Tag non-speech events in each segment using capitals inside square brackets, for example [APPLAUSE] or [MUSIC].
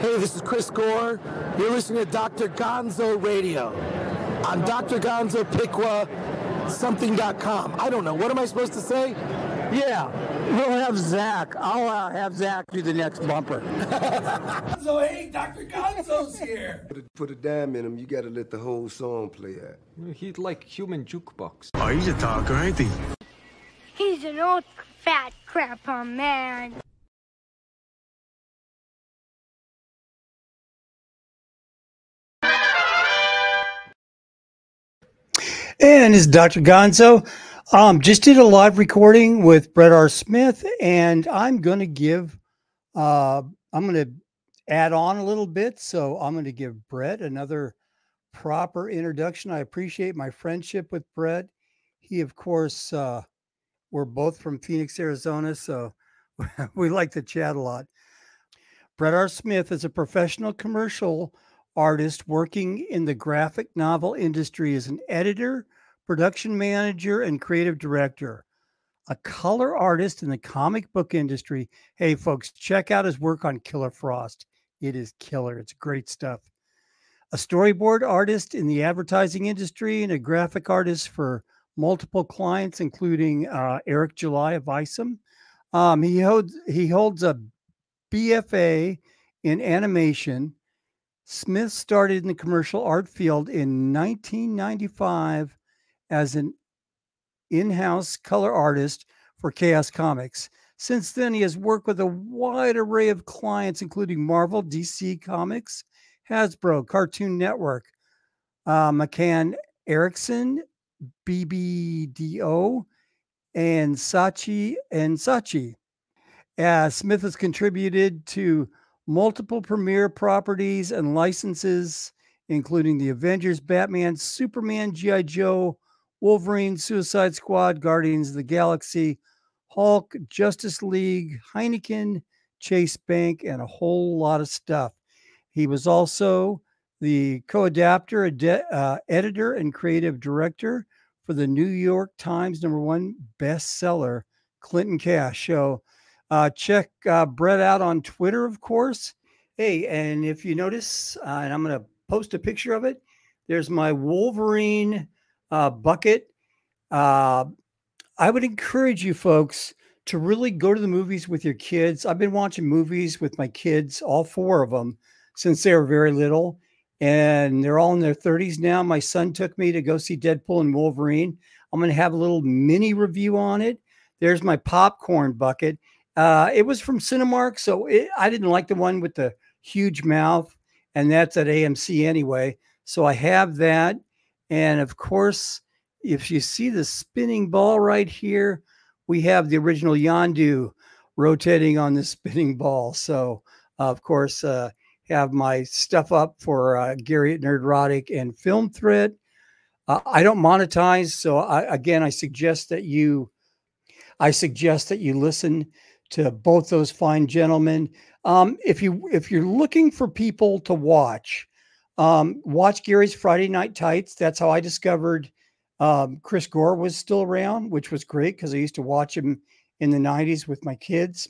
Hey, this is Chris Gore. You're listening to Dr. Gonzo Radio on Dr. Gonzo Piqua something.com. I don't know. What am I supposed to say? Yeah, we'll have Zach. I'll uh, have Zach do the next bumper. [LAUGHS] so, hey, Dr. Gonzo's here. Put a, put a dime in him, you gotta let the whole song play out. He'd like human jukebox. Oh, he's a talker, ain't he? He's an old fat grandpa man. And this is Dr. Gonzo. Um, just did a live recording with Brett R. Smith, and I'm going to give, uh, I'm going to add on a little bit. So I'm going to give Brett another proper introduction. I appreciate my friendship with Brett. He, of course, uh, we're both from Phoenix, Arizona, so [LAUGHS] we like to chat a lot. Brett R. Smith is a professional commercial artist working in the graphic novel industry as an editor, production manager, and creative director. A color artist in the comic book industry. Hey, folks, check out his work on Killer Frost. It is killer. It's great stuff. A storyboard artist in the advertising industry and a graphic artist for multiple clients, including uh, Eric July of Isom. Um, he holds he holds a BFA in animation Smith started in the commercial art field in 1995 as an in house color artist for Chaos Comics. Since then, he has worked with a wide array of clients, including Marvel, DC Comics, Hasbro, Cartoon Network, uh, McCann Erickson, BBDO, and Saatchi and Saatchi. Uh, Smith has contributed to multiple premiere properties and licenses, including the Avengers, Batman, Superman, G.I. Joe, Wolverine, Suicide Squad, Guardians of the Galaxy, Hulk, Justice League, Heineken, Chase Bank, and a whole lot of stuff. He was also the co adapter, uh, editor, and creative director for the New York Times number one bestseller, Clinton Cash show. Uh, check uh, Brett out on Twitter, of course. Hey, and if you notice, uh, and I'm going to post a picture of it, there's my Wolverine uh, bucket. Uh, I would encourage you folks to really go to the movies with your kids. I've been watching movies with my kids, all four of them, since they were very little. And they're all in their 30s now. My son took me to go see Deadpool and Wolverine. I'm going to have a little mini review on it. There's my popcorn bucket. Uh, it was from Cinemark, so it, I didn't like the one with the huge mouth, and that's at AMC anyway. So I have that, and of course, if you see the spinning ball right here, we have the original Yondu rotating on the [LAUGHS] spinning ball. So uh, of course, uh, have my stuff up for uh, Gary at Nerdrotic and Film Threat. Uh, I don't monetize, so I, again, I suggest that you, I suggest that you listen to both those fine gentlemen. Um, if you if you're looking for people to watch, um, watch Gary's Friday Night Tights. That's how I discovered um, Chris Gore was still around, which was great because I used to watch him in the '90s with my kids.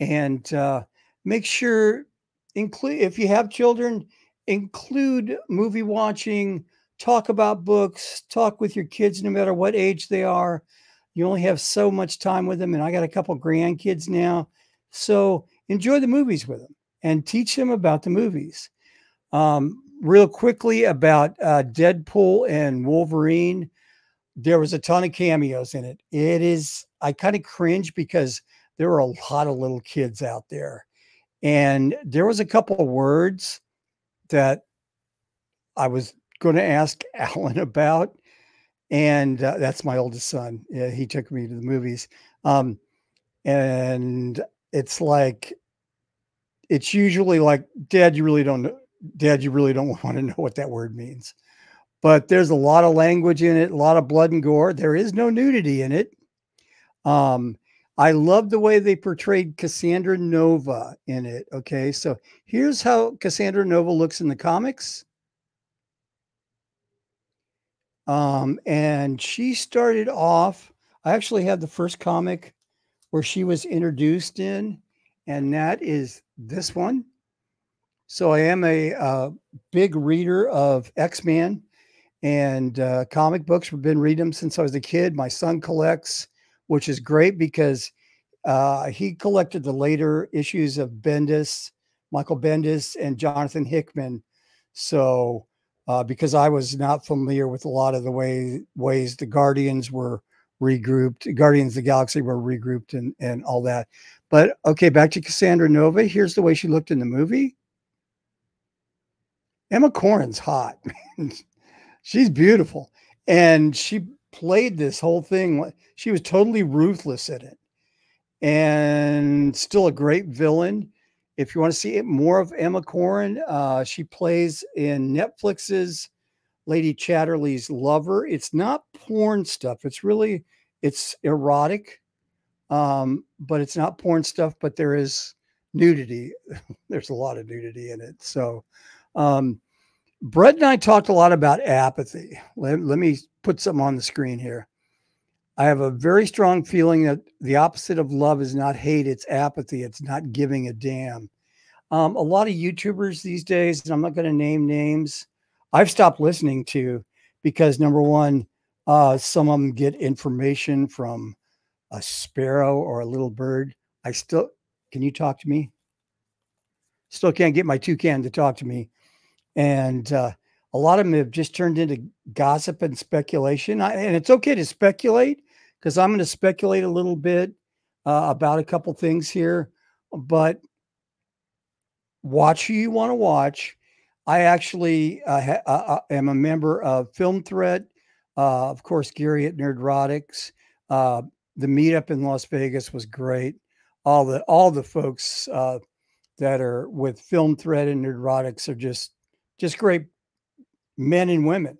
And uh, make sure include if you have children, include movie watching. Talk about books. Talk with your kids, no matter what age they are you only have so much time with them. And I got a couple grandkids now. So enjoy the movies with them and teach them about the movies. Um, real quickly about uh, Deadpool and Wolverine, there was a ton of cameos in it. It is, I kind of cringe because there were a lot of little kids out there. And there was a couple of words that I was going to ask [LAUGHS] Alan about and uh, that's my oldest son. Yeah, he took me to the movies, um, and it's like it's usually like, Dad, you really don't, Dad, you really don't [LAUGHS] want to know what that word means. But there's a lot of language in it, a lot of blood and gore. There is no nudity in it. Um, I love the way they portrayed Cassandra Nova in it. Okay, so here's how Cassandra Nova looks in the comics um, and she started off, I actually had the first comic where she was introduced in, and that is this one. So I am a big reader of X Men and uh, comic books. We've been reading them since I was a kid. My son collects, which is great because uh, he collected the later issues of Bendis, Michael Bendis, and Jonathan Hickman. So uh, because I was not familiar with a lot of the way ways the Guardians were regrouped, Guardians of the Galaxy were regrouped, and and all that. But okay, back to Cassandra Nova. Here's the way she looked in the movie. Emma Corrin's hot. [LAUGHS] She's beautiful, and she played this whole thing. She was totally ruthless in it, and still a great villain. If you want to see more of Emma Corrin, uh, she plays in Netflix's Lady Chatterley's Lover. It's not porn stuff. It's really it's erotic, um, but it's not porn stuff. But there is nudity. [LAUGHS] There's a lot of nudity in it. So, um, Brett and I talked a lot about apathy. Let, let me put something on the screen here. I have a very strong feeling that the opposite of love is not hate, it's apathy. It's not giving a damn. Um, a lot of YouTubers these days, and I'm not going to name names, I've stopped listening to because number one, uh, some of them get information from a sparrow or a little bird. I still, can you talk to me? Still can't get my toucan to talk to me. And uh, a lot of them have just turned into gossip and speculation. I, and it's okay to speculate, because I'm going to speculate a little bit uh, about a couple things here, but watch who you want to watch. I actually uh, ha- uh, uh, am a member of Film Threat, uh, of course, Gary at Nerdrotics. Uh, the meetup in Las Vegas was great. All the all the folks that are with Film Threat and Nerdrotics are just just great men and women,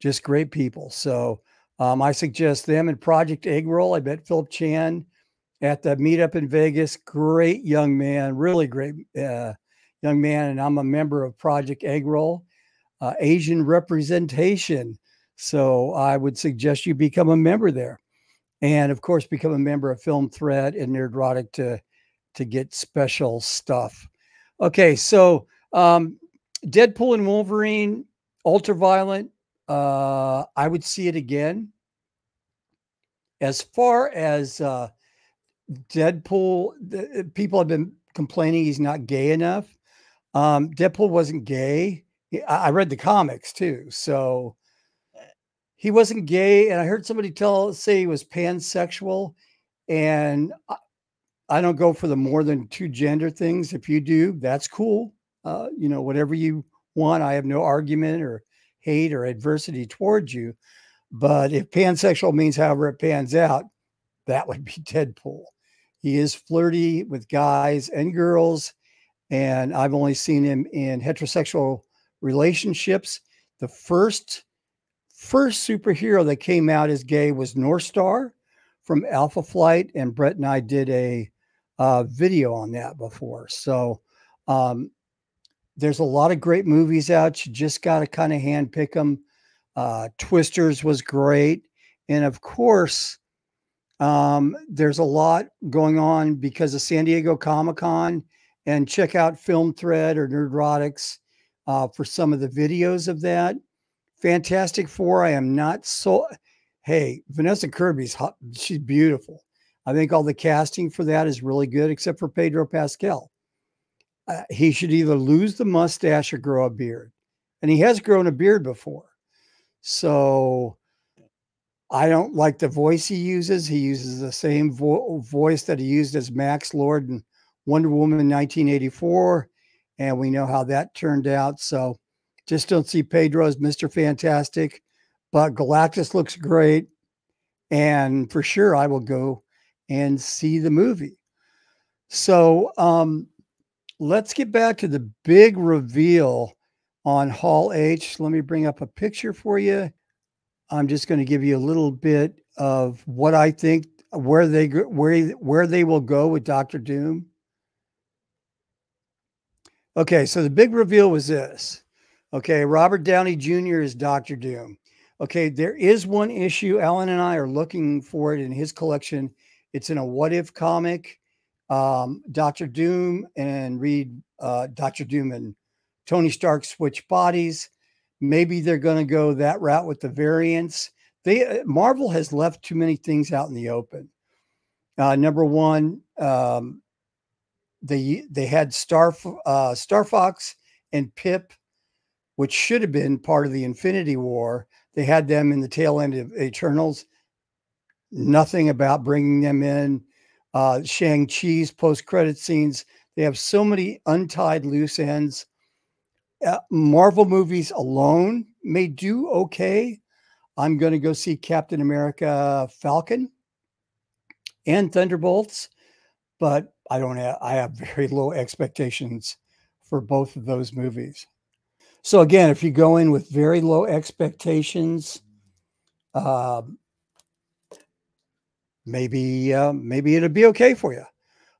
just great people. So um, I suggest them and Project Egg Roll. I met Philip Chan at the meetup in Vegas. Great young man, really great uh, young man. And I'm a member of Project Egg Roll, uh, Asian representation. So I would suggest you become a member there. And of course, become a member of Film Threat and Nerdrotic to, to get special stuff. Okay, so um, Deadpool and Wolverine, Ultraviolet, uh, I would see it again. As far as uh, Deadpool, the, uh, people have been complaining he's not gay enough. Um, Deadpool wasn't gay. I, I read the comics too, so he wasn't gay. And I heard somebody tell say he was pansexual, and I, I don't go for the more than two gender things. If you do, that's cool. Uh, you know, whatever you want. I have no argument or hate or adversity towards you. But if pansexual means however it pans out, that would be [LAUGHS] Deadpool. He is flirty with guys and girls. And I've only seen him in heterosexual relationships. The first first superhero that came out as gay was North Star from Alpha Flight, and Brett and I did a uh, video on that before. So um, there's a lot of great movies out. You just got to kind of hand pick them. Uh, Twisters was great. And of course, um, there's a lot going on because of San Diego Comic Con. And check out Film Threat or Nerdrotics uh, for some of the videos of that. Fantastic Four. I am not so. Hey, Vanessa Kirby's hot. She's beautiful. I think all the casting for that is really good, except for Pedro Pascal uh, he should either lose the mustache or grow a beard. And he has grown a beard before. So I don't like the voice he uses. He uses the same vo- voice that he used as Max Lord in Wonder Woman in 1984. And we know how that turned out. So just don't see Pedro as Mr. Fantastic. But Galactus looks great. And for sure, I will go and see the movie. So, um, let's get back to the big reveal on Hall H. Let me bring up a picture for you. I'm just going to give you a little bit of what I think where they where where they will go with Doctor Doom. Okay, so the big reveal was this. Okay, Robert Downey Jr. is Doctor Doom. Okay, there is one issue. Alan and I are looking for it in his collection. It's in a what if comic um, Doctor Doom and read uh, Doctor Doom and Tony Stark switch bodies. Maybe they're going to go that route with the variants. They uh, Marvel has left too many things out in the open. Uh, number one, um, they they had Star uh, Star Fox and Pip, which should have been part of the Infinity War. They had them in the tail end of Eternals. Nothing about bringing them in. Uh, Shang Chi's post credit scenes. They have so many untied loose ends. Uh, Marvel movies alone may do okay. I'm going to go see Captain America Falcon and Thunderbolts, but I don't have I have very low expectations for both of those movies. So again, if you go in with very low expectations, uh, maybe uh, maybe it'll be okay for you.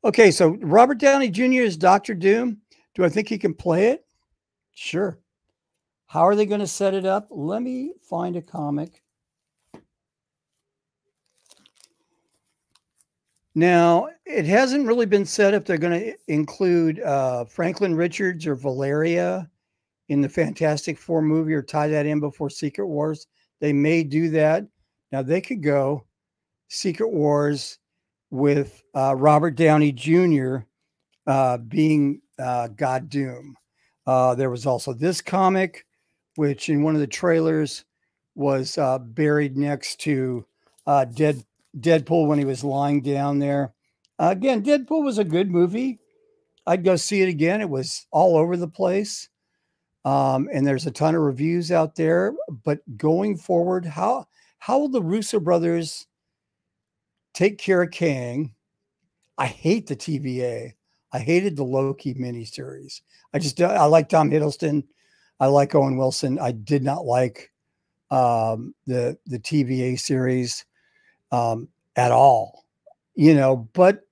Okay, so Robert Downey Jr. is Doctor Doom. Do I think he can play it? Sure. How are they going to set it up? Let me find a comic. Now, it hasn't really been set if they're going to include uh, Franklin Richards or Valeria in the Fantastic Four movie or tie that in before Secret Wars. They may do that. Now, they could go Secret Wars with uh, Robert Downey Jr. Uh, being uh, God Doom. Uh, there was also this comic which in one of the trailers was uh, buried next to uh, Dead Deadpool when he was lying down there. Again, Deadpool was a good movie. I'd go see it again. It was all over the place. Um, and there's a ton of reviews out there. But going forward, how how will the Russo brothers take care of Kang? I hate the TVA. I hated the Loki miniseries. I just I like Tom Hiddleston. I like Owen Wilson. I did not like um, the the TVA series um, at all, you know. But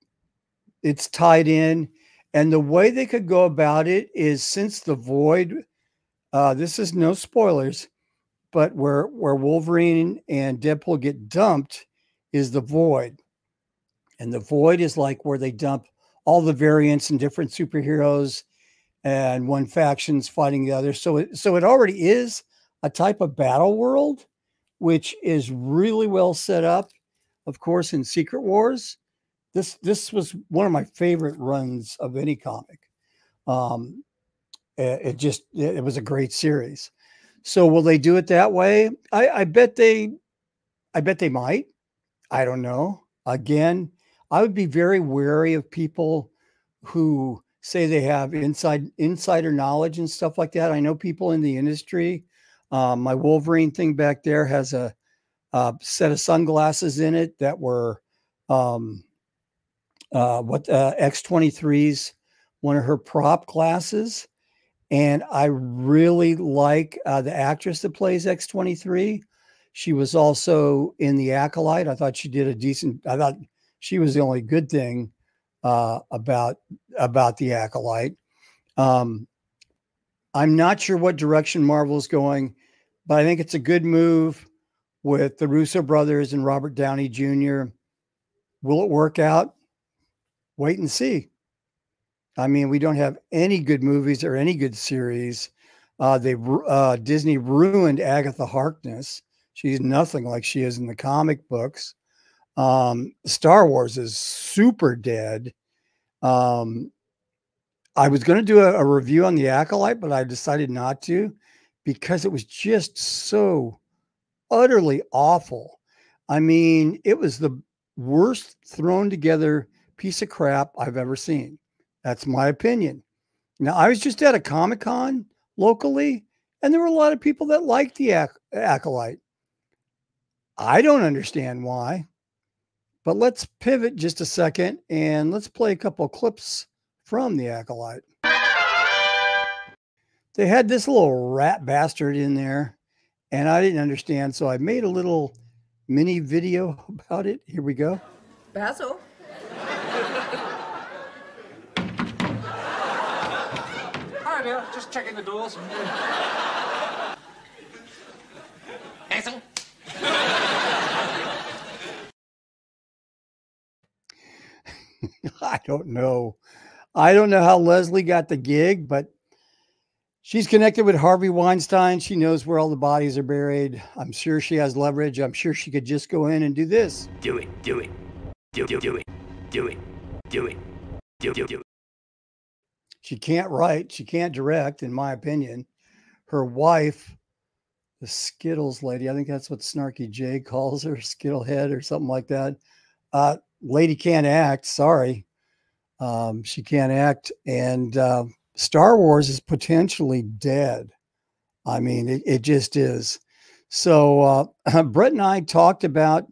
it's tied in, and the way they could go about it is since the Void. Uh, this is no spoilers, but where where Wolverine and Deadpool get dumped is the Void, and the Void is like where they dump all the variants and different superheroes and one faction's fighting the other. So it so it already is a type of battle world, which is really well set up. Of course, in Secret Wars, this this was one of my favorite runs of any comic. Um, it, it just it, it was a great series. So will they do it that way? I, I bet they, I bet they might. I don't know. Again, I would be very wary of people who say they have inside insider knowledge and stuff like that. I know people in the industry. Um, my Wolverine thing back there has a, a, set of sunglasses in it that were um, uh, what uh, X23's one of her prop glasses. And I really like uh, the actress that plays X23. She was also in The Acolyte. I thought she did a decent, I thought she was the only good thing uh, about about the acolyte. Um, I'm not sure what direction Marvel is going, but I think it's a good move with the Russo brothers and Robert Downey Jr. Will it work out? Wait and see. I mean, we don't have any good movies or any good series. Uh, they uh, Disney ruined Agatha Harkness. She's nothing like she is in the comic books. Um, Star Wars is super dead. Um, I was going to do a, a, review on the Acolyte, but I decided not to because it was just so utterly awful. I mean, it was the worst thrown together piece of crap I've ever seen. That's my opinion. Now, I was just at a Comic Con locally, and there were a lot of people that liked the Ac- Acolyte. I don't understand why. But let's pivot just a second and let's play a couple clips from the Acolyte. They had this little rat bastard in there, and I didn't understand, so I made a little mini video [LAUGHS] about it. Here we go. Basil. Hi there, just checking the doors. Basil. [LAUGHS] [LAUGHS] I don't know. I don't know how Leslie got the gig, but She's connected with Harvey Weinstein. She knows where all the bodies are buried. I'm sure she has leverage. I'm sure she could just go in and do this. Do it, do it, do, do, do it, do it, do it, do, do, do. She can't write. She can't direct, in my opinion. Her wife, the Skittles lady, I think that's what Snarky Jay calls her, Skittlehead or something like that. Uh, lady can't act. Sorry. Um, she can't act. And uh, Star Wars is potentially dead. I mean, it, it just is. So uh, [CLEARS THROAT] Brett and I talked about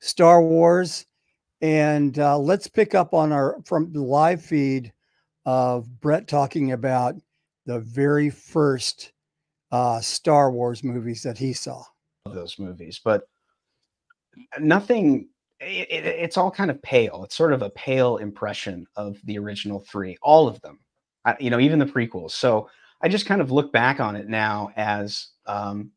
Star Wars, and uh, let's pick up on our from the live feed of Brett talking about the very first uh, Star Wars movies that he saw. Those movies, but nothing. It, it, it's all kind of pale. It's sort of a pale impression of the original three, all of them. I, you know, even the prequels. So I just kind of look back on it now as, um,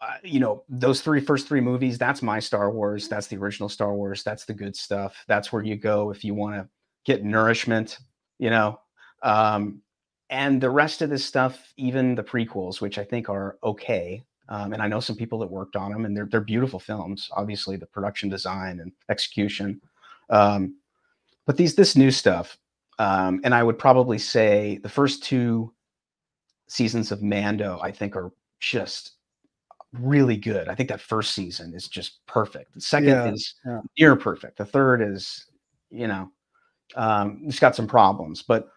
uh, you know, those three first three movies. That's my Star Wars. That's the original Star Wars. That's the good stuff. That's where you go if you want to get nourishment. You know, um, and the rest of this stuff, even the prequels, which I think are okay. Um, and I know some people that worked on them, and they're they're beautiful films. Obviously, the production design and execution. Um, but these this new stuff, um, and I would probably say the first two seasons of Mando, I think, are just really good. I think that first season is just perfect. The second Yeah, is yeah. near perfect. The third is, you know, um, it's got some problems, but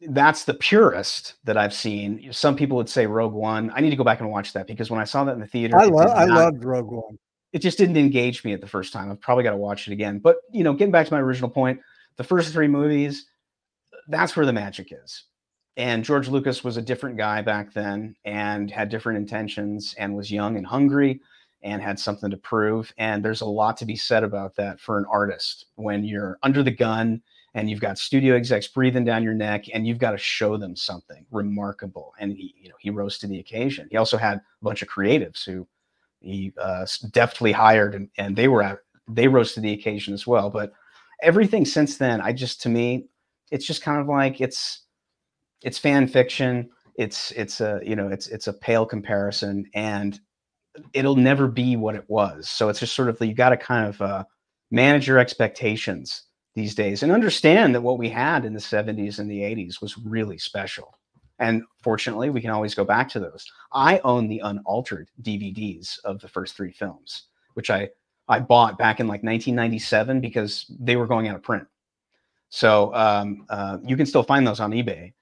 that's the purest that I've seen. Some people would say Rogue One. I need to go back and watch that because when I saw that in the theater, I love I loved Rogue One. it just didn't engage me at the first time. I've probably got to watch it again. But you know, getting back to my original point, the first three movies, that's where the magic is. And George Lucas was a different guy back then and had different intentions and was young and hungry and had something to prove. And there's a lot to be said about that for an artist when you're under the gun and you've got studio execs breathing down your neck and you've got to show them something remarkable. And he, you know, he rose to the occasion. He also had a bunch of creatives who he uh, deftly hired and, and they were at, they rose to the occasion as well. But everything since then, I just to me, it's just kind of like it's it's fan fiction. It's it's a you know it's it's a pale comparison, and it'll never be what it was. So it's just sort of you got to kind of uh, manage your expectations these days and understand that what we had in the 70s and the 80s was really special. And fortunately, we can always go back to those. I own the unaltered DVDs of the first three films, which I I bought back in like 1997 because they were going out of print. So um, uh, you can still find those on eBay.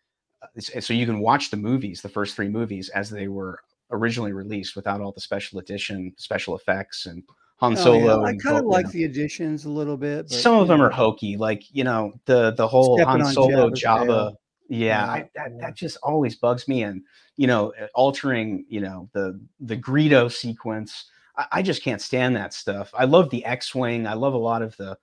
Uh, So you can watch the movies, the first three movies, as they were originally released without all the special edition, special effects, and Han Oh, yeah, Solo. I kind of like the additions a little bit. But, Some of them know. are hokey, like you know the the whole Stepping Han Solo Jabba. Yeah, Yeah, I, that, that just always bugs me, and you know, altering you know the the Greedo sequence. I, I just can't stand that stuff. I love the X-wing. I love a lot of the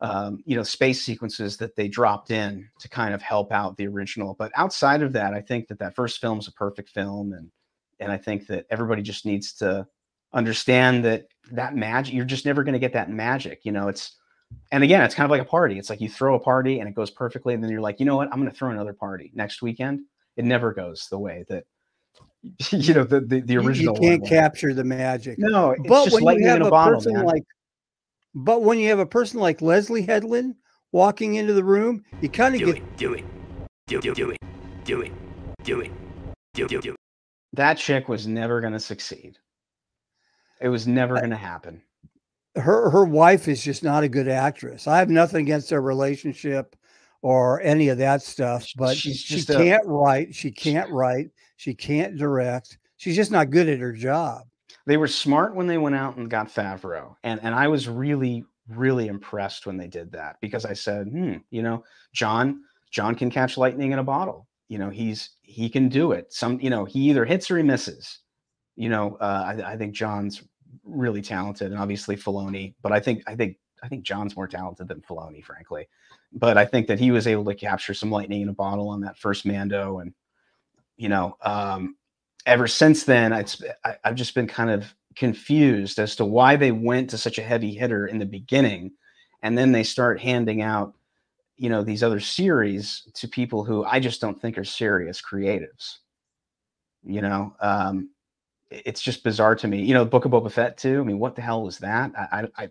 um, you know space sequences that they dropped in to kind of help out the original. But outside of that, I think that that first film is a perfect film, and and I think that everybody just needs to understand that that magic you're just never going to get that magic you know it's and again it's kind of like a party it's like you throw a party and it goes perfectly and then you're like you know what i'm going to throw another party next weekend it never goes the way that [LAUGHS] you know the the, the original You, can't one. capture the magic. no it's but just when you have in a, a, bottle person man. like, but when you have a person like Leslie Headland walking into the room, you kind of Do get it, do it, do, do, do it, do it, do it, do, do, do. that chick was never going to succeed it was never going to happen her her wife is just not a good actress. I have nothing against their relationship or any of that stuff, but she's she a- can't write. She can't write. She can't direct. She's just not good at her job. they were smart when they went out and got Favreau, and and I was really really impressed when they did that because I said, hmm, you know, John John can catch lightning in a bottle. You know, he's he can do it. Some you know he either hits or he misses. You know, uh, I, I think John's really talented, and obviously Filoni, but I think I think I think John's more talented than Filoni, frankly. But I think that he was able to capture some lightning in a bottle on that first Mando, and you know, um, ever since then, I, I've just been kind of confused as to why they went to such a heavy hitter in the beginning, and then they start handing out you know these other series to people who I just don't think are serious creatives. You know, um, it's just bizarre to me. You know, The Book of Boba Fett too. I mean, what the hell was that? I, I, I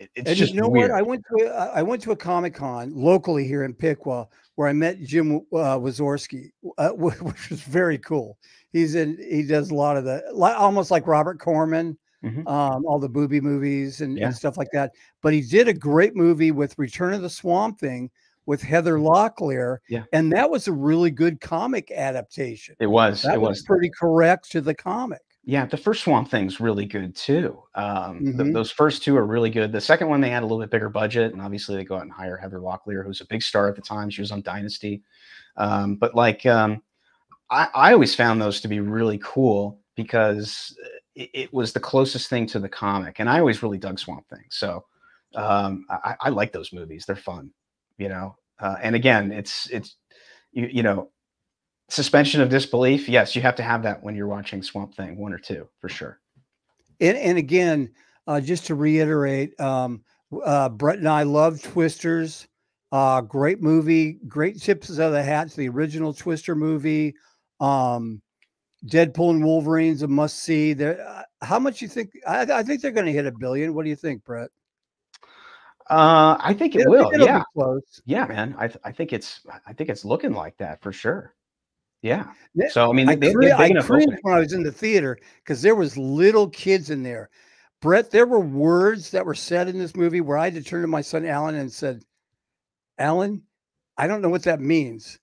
it's and just you know weird. what? I went to a, I went to a Comic Con locally here in Piqua where I met Jim uh, Wynorski, uh, [LAUGHS] which was very cool. He's in he does a lot of the almost like Robert Corman, Mhm. um, all the booby movies and, Yeah. and stuff like that. But he did a great movie with Return of the Swamp Thing with Heather Locklear, Mm-hmm. Yeah. and that was a really good comic adaptation. it was. That it was was. pretty correct to the comic. Yeah, the first Swamp Thing's really good too. Um, th- Mhm. those first two are really good. The second one they had a little bit bigger budget, and obviously they go out and hire Heather Locklear, who's a big star at the time. She was on Dynasty, um, but like um, I, I always found those to be really cool because it, it was the closest thing to the comic, and I always really dug Swamp Thing. So um, I, I like those movies; they're fun, you know. Uh, and again, it's it's you, you know suspension of disbelief yes you have to have that when you're watching swamp thing one or two for sure And and again, uh, just to reiterate, um, uh, Brett and I love Twisters. Uh, great movie, great tips out of the hats. The original Twister movie, um, Deadpool and Wolverine's a must see. There, uh, how much you think? I, I think they're going to hit a billion. What do you think, Brett? Uh i think it it'll be yeah close. yeah man I, th- I think it's i think it's looking like that for sure yeah Yeah, so i mean I, they, cre- I cringed when I was in the theater because there was little kids in there. Brett, there were words that were said in this movie where I had to turn to my son Alan and said, "Alan, I don't know what that means.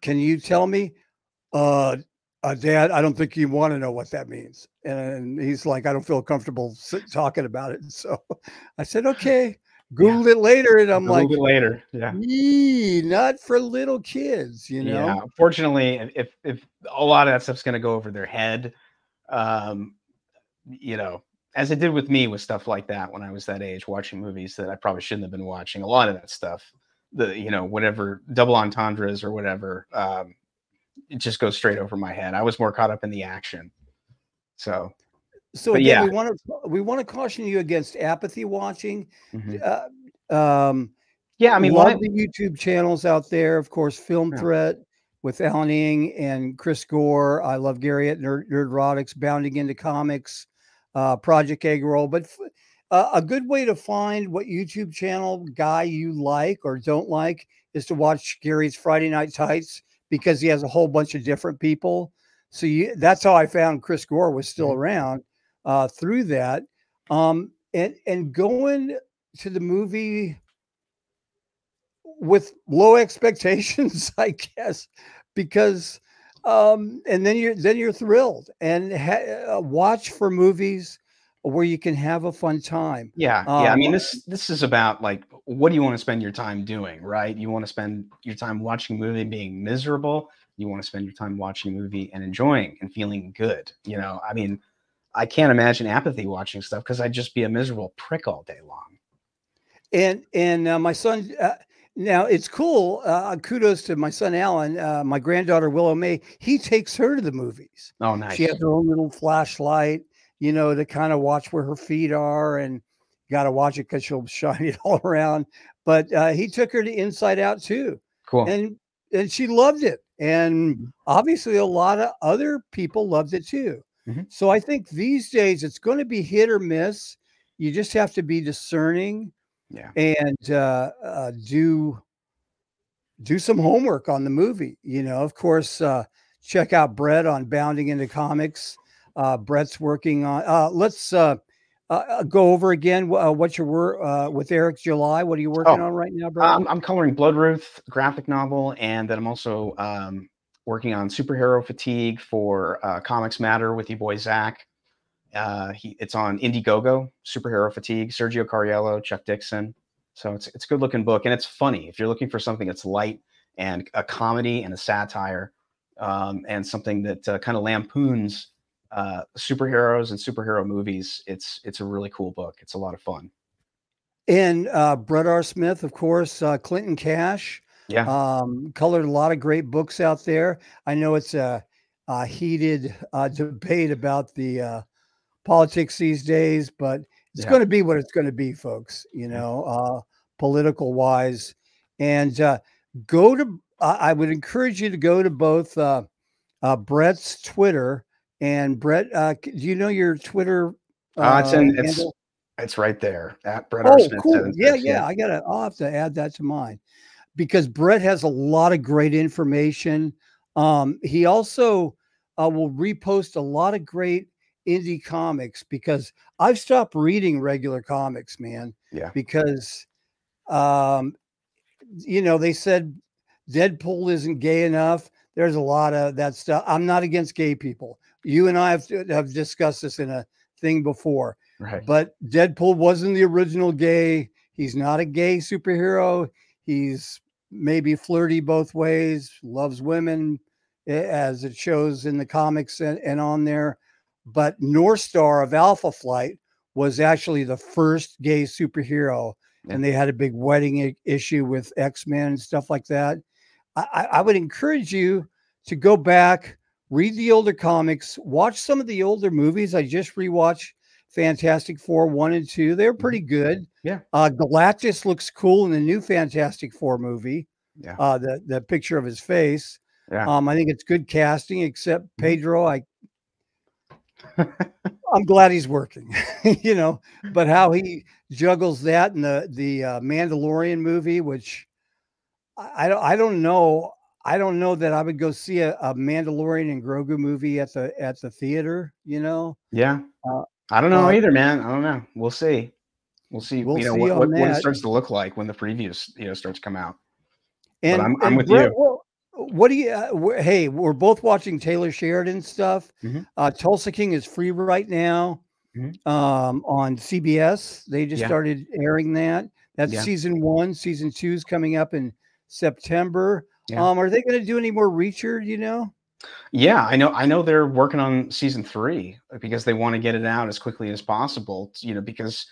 Can you tell me?" Uh, uh Dad, I don't think you want to know what that means. And he's like, I don't feel comfortable talking about it. [LAUGHS] So I said, okay, Googled it later, and I'm a like, bit later. Yeah. "Yee, not for little kids, you know. yeah unfortunately if if a lot of that stuff's going to go over their head um you know as it did with me with stuff like that when i was that age watching movies that i probably shouldn't have been watching a lot of that stuff the you know whatever double entendres or whatever um it just goes straight over my head. I was more caught up in the action. So So again, yeah. we want to we want to caution you against apathy watching. mhm. Uh, um, yeah i mean love the YouTube channels out there. Of course, Film Yeah. Threat with Alan Ng and Chris Gore. I love Gary at Nerd, Nerdrotics, Bounding into Comics, uh, Project Egg Roll. But f- uh, a good way to find what YouTube channel guy you like or don't like is to watch Gary's Friday Night Tights because he has a whole bunch of different people. So you, that's how I found Chris Gore was still Mhm. around uh, through that. Um, and and going to the movie with low [LAUGHS] expectations, I guess, because um, and then you're then you're thrilled and ha- uh, watch for movies where you can have a fun time. yeah yeah i mean Um, this this is about like what do you want to spend your time doing right you want to spend your time watching a movie and being miserable you want to spend your time watching a movie and enjoying and feeling good you know i mean i can't imagine apathy watching stuff because i'd just be a miserable prick all day long And and uh, my son. Uh, now it's cool. Uh, kudos to my son Alan. Uh, my granddaughter Willow May. He takes her to the movies. oh nice She has her own little flashlight, you know, to kind of watch where her feet are, and got to watch it because she'll [LAUGHS] shine it all around. But uh, he took her to Inside Out too, cool and and she loved it, and obviously a lot of other people loved it too. Mhm. So I think these days it's going to be hit or miss. You just have to be discerning yeah and uh, uh, do do some homework on the movie. You know, of course, uh, check out Brett on Bounding into Comics. Uh, Brett's working on. Uh, let's uh, uh, uh, go over again uh, what your work uh, with Eric July. What are you working Oh, on right now, Brett? Um, I'm coloring Blood Ruth graphic novel, and then I'm also um, working on superhero fatigue for uh, Comics Matter with your boy Zach. Uh, he, it's on Indiegogo, superhero fatigue. Sergio Cariello, Chuck Dixon. So it's it's a good looking book, and it's funny. If you're looking for something that's light and a comedy and a satire, um, and something that uh, kind of lampoons uh, superheroes and superhero movies, it's it's a really cool book. It's a lot of fun. and uh, Brett R. Smith, of course, uh, Clinton Cash. Yeah. um, colored a lot of great books out there. I know it's a, a heated uh, debate about the uh, politics these days, but it's Yeah. going to be what it's going to be, folks. You know, uh, political wise, And uh, go to, I would encourage you to go to both uh, uh, Brett's Twitter and Brett. Uh, do you know your Twitter? Uh, it's in, it's handle? it's right there at Brett R. Oh, cool. 76, Yeah, yeah. I gotta. I'll have to add that to mine because Brett has a lot of great information. Um, he also uh, will repost a lot of great indie comics because I've stopped reading regular comics, man. Yeah. Because, um, you know, they said Deadpool isn't gay enough. There's a lot of that stuff. I'm not against gay people. You and I have, have discussed this in a thing before Right. but Deadpool wasn't the original gay. He's not a gay superhero. He's maybe flirty both ways, loves women, as it shows in the comics and, and on there. But North Star of Alpha Flight was actually the first gay superhero, and they had a big wedding issue with X Men and stuff like that. I, I I would encourage you to go back, read the older comics, watch some of the older movies. I just rewatched Fantastic Four one and two. They're pretty good. Mm-hmm. Yeah. Uh, Galactus looks cool in the new Fantastic Four movie. Yeah. Uh, the the picture of his face. Yeah. Um, I think it's good casting, except Mm-hmm. Pedro. I [LAUGHS] I'm glad he's working, [LAUGHS] you know, but how he juggles that in the the uh, Mandalorian movie, which I, I don't I don't know. I don't know that I would go see a, a Mandalorian and Grogu movie at the at the theater. You know, Yeah. Uh, I don't know uh, either, man. I don't know. We'll see. We'll see. We'll you know see what, what, what it starts to look like when the previews you know starts to come out. and I'm- I'm with Brett, you. What, what do you? Uh, hey, we're both watching Taylor Sheridan stuff. Mhm. Uh, Tulsa King is free right now Mhm. um, on CBS. They just Yeah. started airing that. That's Yeah. season one. Season two is coming up in September. Yeah. Um, are they going to do any more Reacher? You know? Yeah, I know. I know they're working on season three uh, because they want to get it out as quickly as possible. You know, because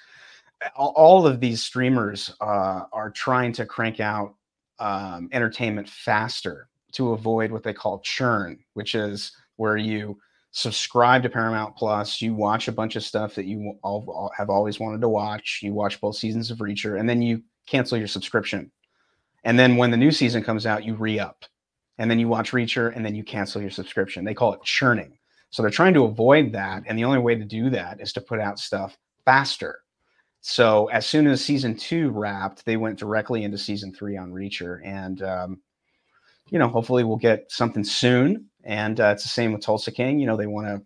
all, all of these streamers uh, are trying to crank out um, entertainment faster to avoid what they call churn, which is where you subscribe to Paramount Plus, you watch a bunch of stuff that you all, all have always wanted to watch, you watch both seasons of Reacher, and then you cancel your subscription. And then when the new season comes out, you re up and then you watch Reacher, and then you cancel your subscription. They call it churning. So they're trying to avoid that, and the only way to do that is to put out stuff faster. So as soon as season two wrapped, they went directly into season three on Reacher, and um, you know, hopefully we'll get something soon. And uh, it's the same with Tulsa King. You know, they want to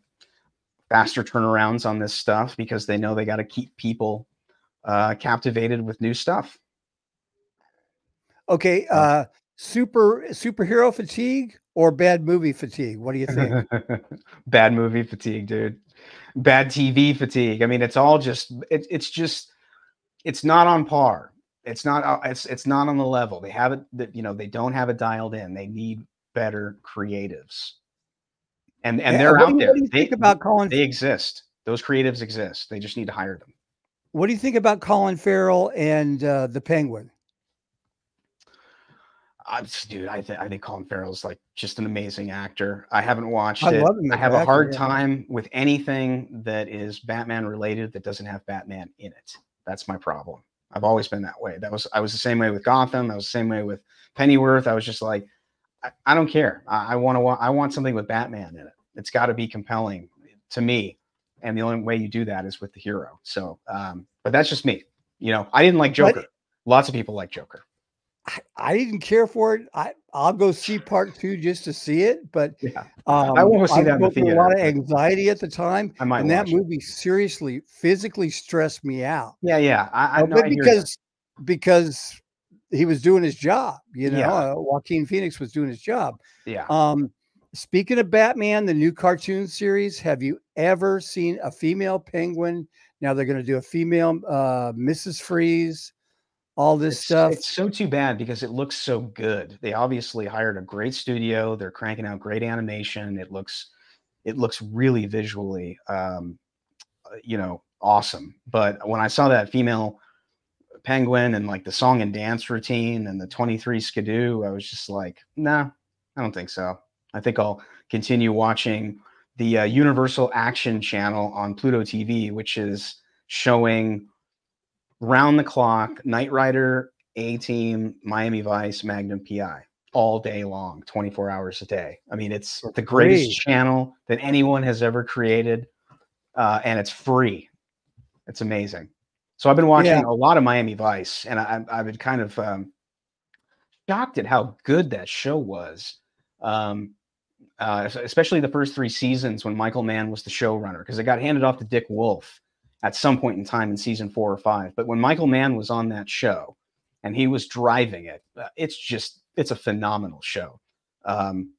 faster turnarounds on this stuff because they know they got to keep people uh, captivated with new stuff. Okay. Uh, super superhero fatigue or bad movie fatigue? What do you think? [LAUGHS] bad movie fatigue, dude. Bad TV fatigue. I mean, it's all just it, it's just it's not on par. It's not uh, it's it's not on the level. They have it that you know they don't have it dialed in. They need better creatives. And and Yeah, they're do out there. What They, think about Colin? they exist. Those creatives exist. They just need to hire them. What do you think about Colin Farrell and uh, the Penguin? I just, dude, I, th- I think Colin Farrell's like just an amazing actor. I haven't watched I it. love him I have a hard yeah. time with anything that is Batman related that doesn't have Batman in it. That's my problem. I've always been that way. That was I was the same way with Gotham. I was the same way with Pennyworth. I was just like, I, I don't care. I, I want to. I want something with Batman in it. It's got to be compelling to me, and the only way you do that is with the hero. So, um, but that's just me. You know, I didn't like Joker. Lots of people like Joker. I, I didn't care for it. I I'll go see part two just to see it, but Yeah. um, I won't see that in the a lot of anxiety at the time, I might and that watch it. movie seriously physically stressed me out. Yeah, yeah. I, I, Uh, know, I because because he was doing his job, you know, Yeah. uh, Joaquin Phoenix was doing his job. yeah. Um, speaking of Batman, the new cartoon series, have you ever seen a female penguin? Now they're going to do a female uh, Mrs. Freeze, all this It's, stuff. it's so too bad because it looks so good. They obviously hired a great studio. They're cranking out great animation. It looks, it looks really visually, um, uh, you know, awesome. But when I saw that female penguin and like the song and dance routine and the 23 skidoo, I was just like, nah, I don't think so. I think I'll continue watching the uh, Universal Action Channel on Pluto TV, which is showing round the clock Knight Rider A Team, Miami Vice, Magnum PI all day long, 24 hours a day. I mean, it's the greatest Great. channel that anyone has ever created, uh, and it's free. It's amazing. So I've been watching Yeah. a lot of Miami Vice, and I, I've been kind of um, shocked at how good that show was. Um, uh, especially the first three seasons when Michael Mann was the showrunner, because it got handed off to Dick Wolf at some point in time in season four or five. But when Michael Mann was on that show and he was driving it, uh, it's just it's a phenomenal show. Um,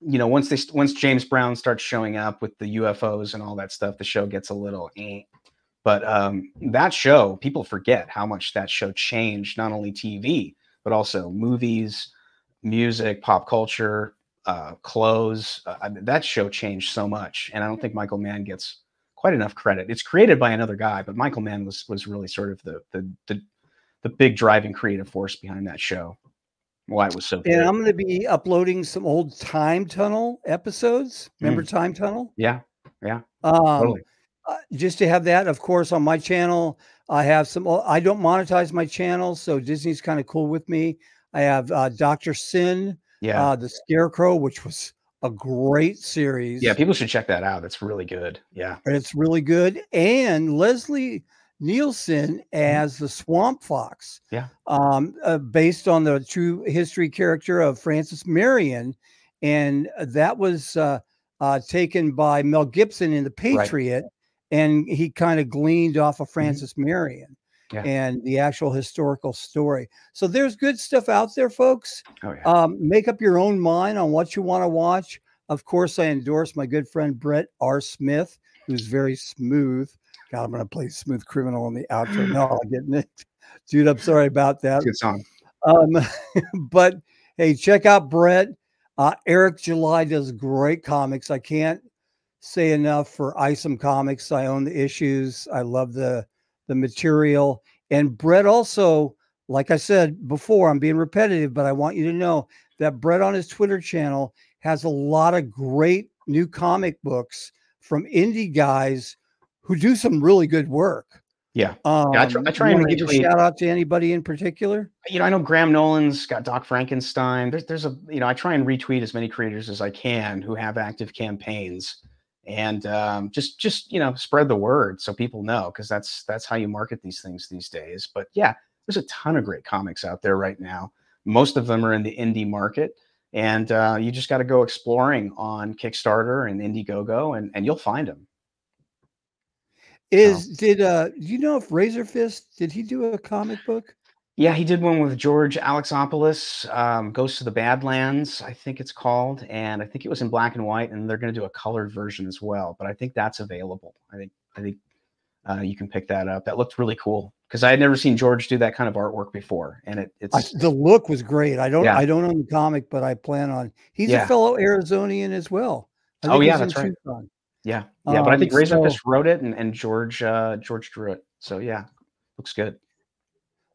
you know, once they once James Brown starts showing up with the UFOs and all that stuff, the show gets a little eh. But um, that show, people forget how much that show changed not only TV but also movies, music, pop culture, uh, clothes. Uh, that show changed so much, and I don't think Michael Mann gets quite enough credit. It's created by another guy, but Michael Mann was was really sort of the the the, the big driving creative force behind that show. Why it was so And good. I'm going to be uploading some old Time Tunnel episodes. Remember Mm. Time Tunnel? yeah, yeah, Um, totally. uh, just to have that, of course, on my channel, I have some. I don't monetize my channel, so Disney's kind of cool with me. I have uh, Doctor Syn, Yeah, uh, the Scarecrow, which was a great series. yeah. People should check that out. It's really good. Yeah, it's really good. And Leslie Nielsen as the Swamp Fox. Mm-hmm. Yeah. Um, uh, based on the true history character of Francis Marion. And that was uh, uh, taken by Mel Gibson in The Patriot. And he kind of gleaned off of Francis Marion Mm-hmm. Yeah. and the actual historical story. So there's good stuff out there, folks. oh yeah. Um, make up your own mind on what you want to watch. Of course, I endorse my good friend Brett R. Smith, who's very smooth. God, I'm going to play Smooth Criminal in the outro. [GASPS] No, I'm getting it. Dude, I'm sorry about that. Good song. Um, [LAUGHS] but hey, check out Brett. Uh, Eric July does great comics. I can't say enough for Isom Comics. I own the issues. I love the the material. And Brett also, like I said before, I'm being repetitive, but I want you to know that Brett on his Twitter channel has a lot of great new comic books from indie guys who do some really good work. Yeah. Um, I try- I try and give a shout out to anybody in particular. you know, I know Graham Nolan's got Doc Frankenstein. There's there's a you know, I try and retweet as many creators as I can who have active campaigns and um, just just you know spread the word so people know because that's that's how you market these things these days. But yeah, there's a ton of great comics out there right now. Most of them are in the indie market, and uh, you just got to go exploring on Kickstarter and Indiegogo, and and you'll find them. Is did uh you know if Razorfist did he do a comic book? Yeah, he did one with George Alexopoulos, um, Goes to the Badlands, I think it's called, and I think it was in black and white, and they're going to do a colored version as well. But I think that's available. I think I think uh, you can pick that up. That looked really cool because I had never seen George do that kind of artwork before, and it I, it's the look was great. I don't Yeah. I don't own the comic, but I plan on. He's Yeah. a fellow Arizonian as well. I Oh, yeah, that's right. Tucson. yeah yeah. But I Um, think Razor so- wrote it, and, and George uh, George drew it. So yeah, looks good.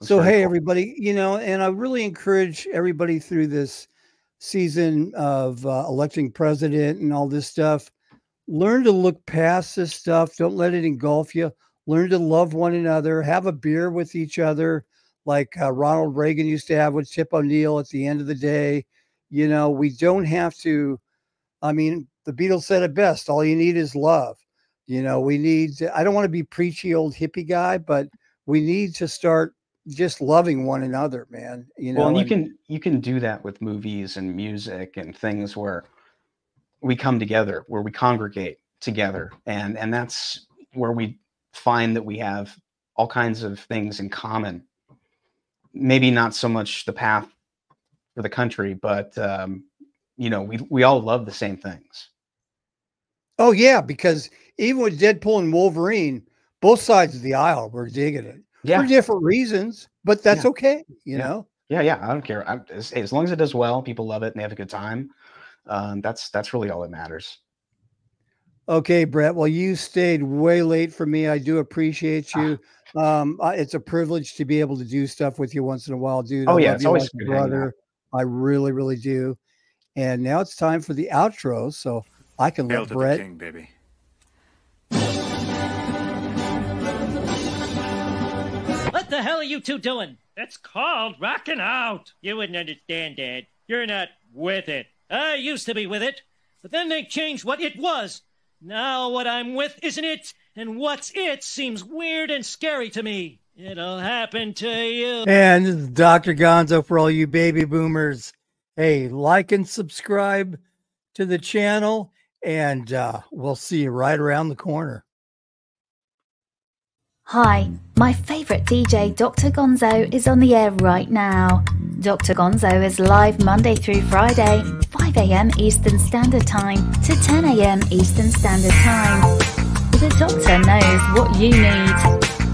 So hey cool. everybody, you know, and I really encourage everybody through this season of uh, electing president and all this stuff, learn to look past this stuff. Don't let it engulf you. Learn to love one another. Have a beer with each other, like uh, Ronald Reagan used to have with Tip O'Neill. At the end of the day, you know, we don't have to. I mean, the Beatles said it best. All you need is love. You know, we need. To, I don't want to be preachy old hippie guy, but we need to start just loving one another, man. You know, well, and you and- can you can do that with movies and music and things where we come together, where we congregate together, and and that's where we find that we have all kinds of things in common. Maybe not so much the path for the country, but um, you know, we we all love the same things. Oh yeah, because even with Deadpool and Wolverine, both sides of the aisle were digging it Yeah, for different reasons, but that's Yeah. okay. You Yeah. know. yeah, yeah. I don't care. I, as, as long as it does well, people love it and they have a good time. Um, that's that's really all that matters. Okay, Brett. Well, you stayed way late for me. I do appreciate Ah. you. Um, I- it's a privilege to be able to do stuff with you once in a while, dude. Oh, I yeah, it's you always like good brother. I really, really do. And now it's time for the outro, so I can Hail let to Brett the king, baby. Are you two doing? It's called rocking out. You wouldn't understand, Dad. You're not with it. I used to be with it, but then they changed what it was. Now what I'm with isn't it, and what's it seems weird and scary to me. It'll happen to you. And this is Dr. Gonzo for all you baby boomers. Hey, like and subscribe to the channel, and uh, we'll see you right around the corner. Hi, my favourite DJ, Dr. Gonzo, is on the air right now. Dr. Gonzo is live Monday through Friday, 5am Eastern Standard Time to 10am Eastern Standard Time. The doctor knows what you need.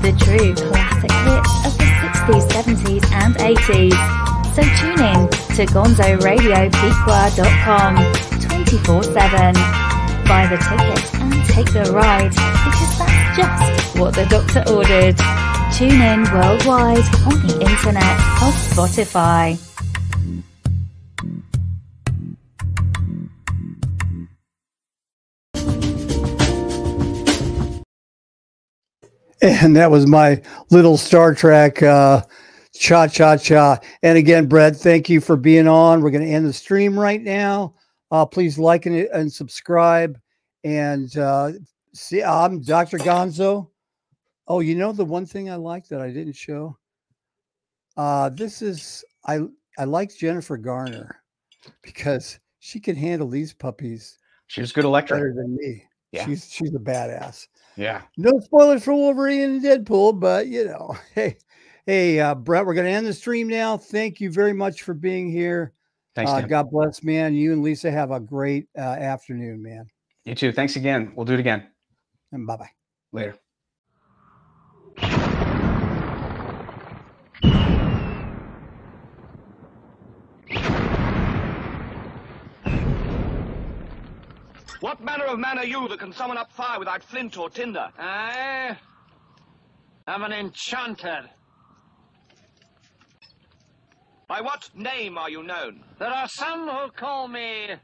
The true classic hits of the 60s, 70s, and 80s. So tune in to gonzoradiopiqua.com 24 7. Buy the ticket and take the ride because that's just what the doctor ordered. Tune in worldwide on the internet of Spotify. And that was my little Star Trek uh, cha cha cha. And again, Brett, thank you for being on. We're going to end the stream right now. Uh, please like and, and subscribe. And uh, see, I'm Dr. Gonzo. Oh, you know the one thing I like that I didn't show. Uh, this is I I like Jennifer Garner because she can handle these puppies. She's good electric. better than me. Yeah. She's she's a badass. Yeah. No spoilers for Wolverine and Deadpool, but you know, [LAUGHS] hey, hey, uh, Brett, we're going to end the stream now. Thank you very much for being here. Thanks, Uh, God bless, man. You and Lisa have a great uh, afternoon, man. You too. Thanks again. We'll do it again And bye bye. later. What manner of man are you that can summon up fire without flint or tinder? I am an enchanter. By what name are you known? There are some who call me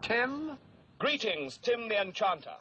Tim. Greetings, Tim the Enchanter.